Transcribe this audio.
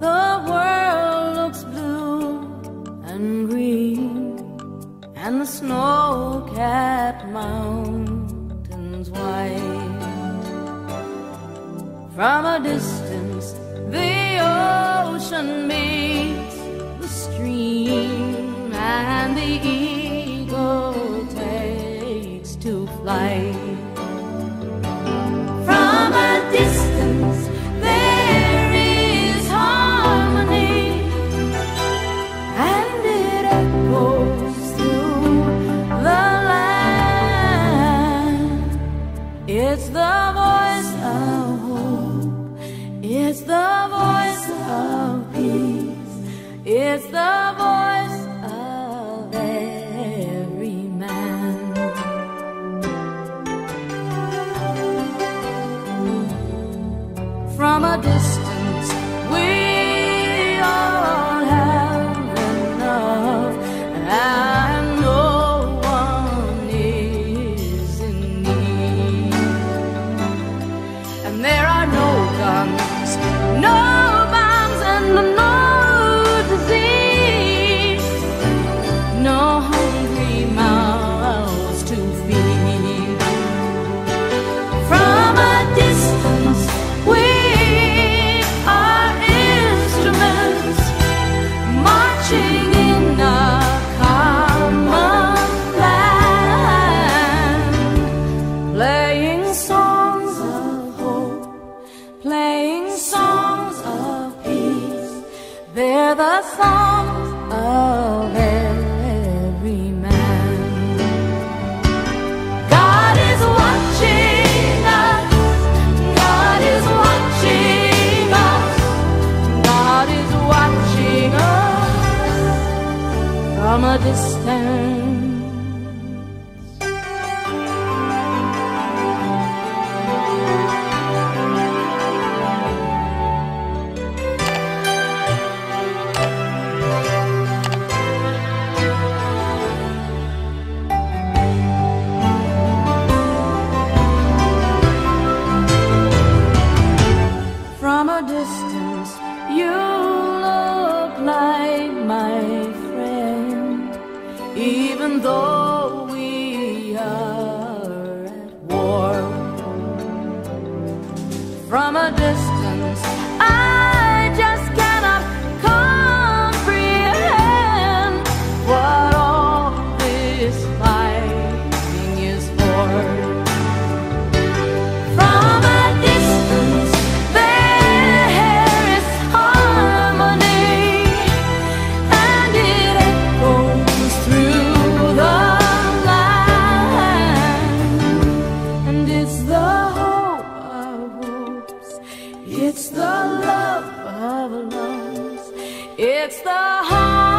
the world looks blue and green, and the snow capped mountains white. From a distance, the ocean meets the stream, and the eagle takes to flight. From a distance, They're the songs of every man. God is watching us. God is watching us. God is watching us from a distance. From a distance, I just cannot comprehend what all this fighting is for. From a distance, there is harmony, and it echoes through the land. And it's the it's the love of loves, it's the heart.